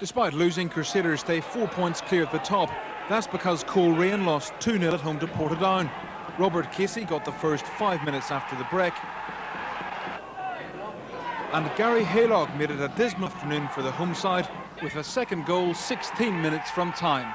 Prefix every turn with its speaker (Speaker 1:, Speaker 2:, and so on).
Speaker 1: Despite losing, Crusaders stay four points clear at the top. That's because Coleraine lost 2-0 at home to Portadown. Robert Casey got the first five minutes after the break. And Gary Haylock made it a dismal afternoon for the home side with a second goal 16 minutes from time.